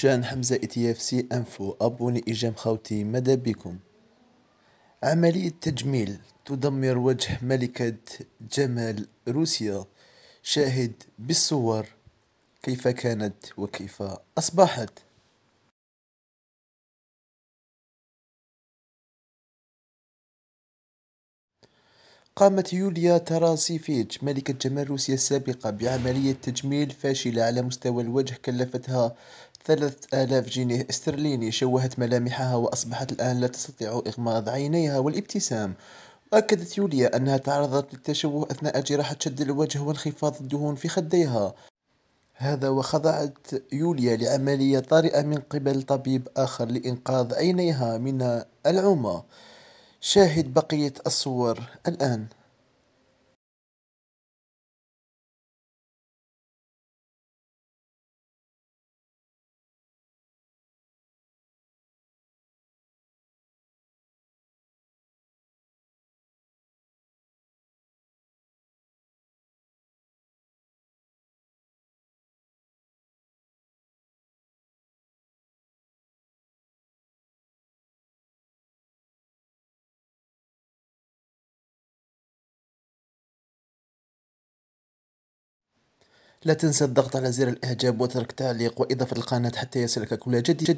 شان حمزة إتياف سي انفو ابوني اجام خوتي مدى بكم؟ عملية تجميل تدمر وجه ملكة جمال روسيا. شاهد بالصور كيف كانت وكيف أصبحت. قامت يوليا تراسيفيتش ملكة جمال روسيا السابقة بعملية تجميل فاشلة على مستوى الوجه كلفتها ثلاث آلاف جنيه استرليني شوهت ملامحها وأصبحت الآن لا تستطيع إغماض عينيها والابتسام. وأكدت يوليا أنها تعرضت للتشوه أثناء جراحة شد الوجه وانخفاض الدهون في خديها. هذا وخضعت يوليا لعملية طارئة من قبل طبيب آخر لإنقاذ عينيها من العمى. شاهد بقية الصور الآن. لا تنسى الضغط على زر الإعجاب وترك تعليق وإضافة القناة حتى يصلك كل جديد.